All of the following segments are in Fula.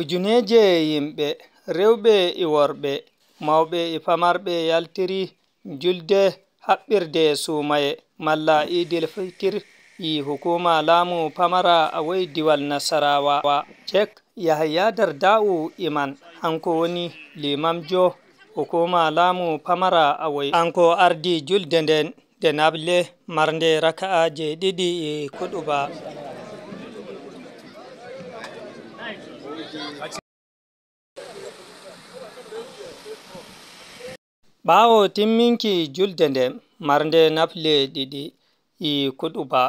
ujuneje e yimɓe, rewɓe e worɓe, mawɓe e famarɓe e yaltiri julde haɓɓirde e sumaye malla idil Fitir yi hukuma laamu pamara Away Diwal Nasarawa. cek Yahaya Darda'u Iman hanko woni limamjo hukuma laamu pamara Away. Hanko ardi julde nden de naɓle marnde raka'aje ɗiɗi e kuɗuba. Ɓawo timminki julde nden marnde nafle ɗiɗi i kuɗuba.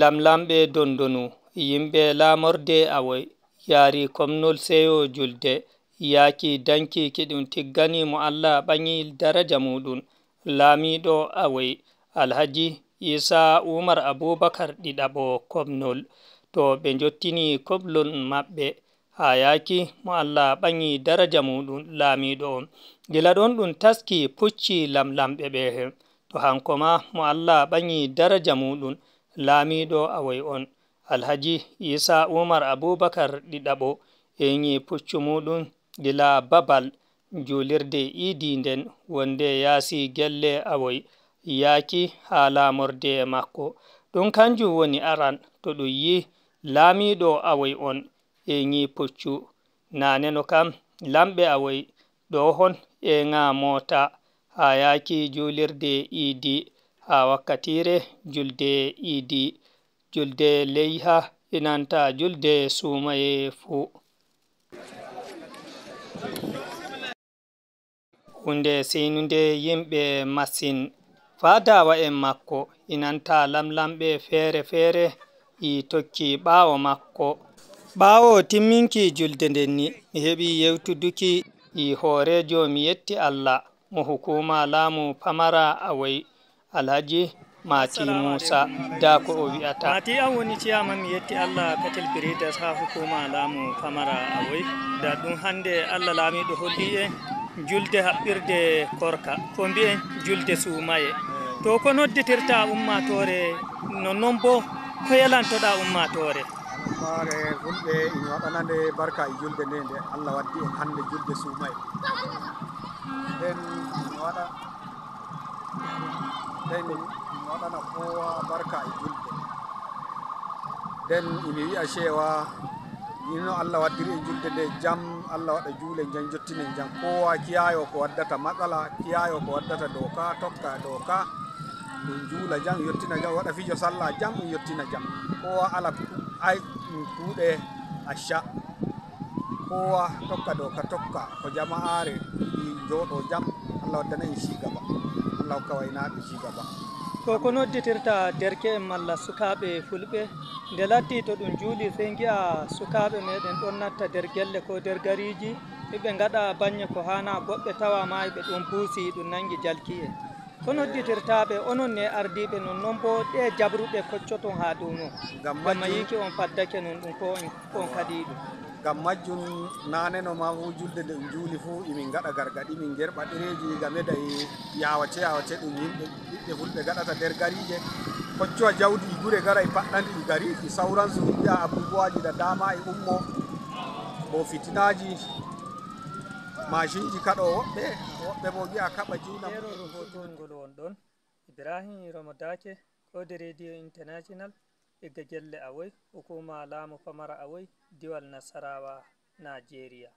Lamlamɓe dondonu yimɓe lamorde awai yari komnol seyo julde yaki danki kiɗum tiggani mo allah ɓanyi daraja muɗum. Laamiɗo awai alhaji isa umar abubakar ɗiɗaɓo komnol. to ɓe jottini koblon maɓɓe ha yaki mo allah ɓaŋi daraja muɗum laamiɗo on. Gila ɗon ɗum taski pucci lamlamɓe ɓe. To hanko ma mo allah ɓaŋi daraja muɗum laamiɗo awoy on. Alhaji isa umar aboubacar ɗiɗaɓo eyi puccu muɗum gila babal julirde idi nden wonde yaasi gelle awoy yaaki haa laamorde makko. Ɗum kanjum woni aran to ɗum yi laamiiɗo Awoy on e nyi puccu. Naaneno kam lamɓe Awoy ɗo hon e ŋaa moota haa yahki juulirde iidi haa wakkatire julde iidi, julde leyha e inanta julde sumaye fuu. Hunde seynude yimɓe masin, faadawa en makko e inanta lamlamɓe feere-feere e tokki ɓawo makko. Ɓawo timminki julde nden ni mi heɓi yewtuduki e horejo mi yetti allah mo hukuma laamu pamara awai alhaji mati musa da ko o wi'ata. Mati an woni ciyama mi yetti allah petel bridas ha hukuma laamu pamara awai da ɗum hande allah laamiɗo holli en julde haɓɓirde korka ko mbi'en julde sumaye to ko noddetirta ummatore nonnon bo ko yalantoɗa ummatore. Mare fulɓe ina waɗanande barka e julde nde nde. Allah waddi en hande julde sumaye nden waɗa nden waɗana kowa barka e julde. Nden imi wiya cewa yino allah waddiri e julde nde jaam allah waɗa juule jan jottinen jam kowa kiyayo ko waddata matsala kiyayo ko waddata doka tokka doka. ɗum juula jam yettina jam waɗa fijo sallah jam ɗum yettina jam. Kowa ala ay ɗum kuuɗe acca. Kowa tokka dow ka tokka ko jama'aare i jooɗo jam. Allah waddana en sigaba allah hokka waynaaɓe sigaba ko ko nodditirta derke en malla sukaaɓe fulɓe nde latti to ɗum juuli sey ngi'a sukaaɓe meɗen ɗon natta nder gelle ko nder gariiji ɓeɓe ngaɗa baŋŋe ko haana goɓɓe tawa maayi ɓe ɗon puusi ɗum nangi jalki en. ko nodditirtaɓe onon ne ardiɓe non noon bo ɗe jabruɗe koccoton ha dow non gamma yiki on faddake non ɗum ko on kadi ɗum. Gam majjum naneno ma fu julde nde ɗum juuli fuu imin gaɗa gargaɗi min gerɓa ɗereji game da e yawace yawace ɗum yimɓe ɓiɓɓe fulɓe gaɗata nder garije koccowa jawdi i gure gara e paɗɗandi ɗi gariji sauransu ɗiya abubuwaji da dama e ummo bo fitinaji machine ji kaɗo woɓɓe woɓɓe bo wiya kaɓa junaerol hotongol won ɗon ibrahim ramadake kode radio international ɗigga gelle awoy hukuma laamu famara awoy diwal nasarawa nigeria.